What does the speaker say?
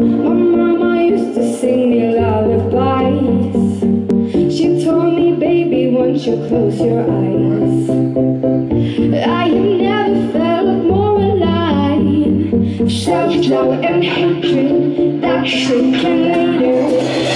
My mama used to sing me lullabies. She told me, baby, won't you close your eyes? I have never felt more alive. Self-love and hatred that shit later.